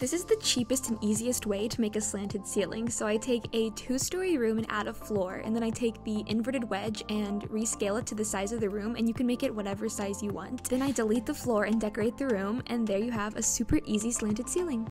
This is the cheapest and easiest way to make a slanted ceiling. So I take a two-story room and add a floor, and then I take the inverted wedge and rescale it to the size of the room, and you can make it whatever size you want. Then I delete the floor and decorate the room, and there you have a super easy slanted ceiling.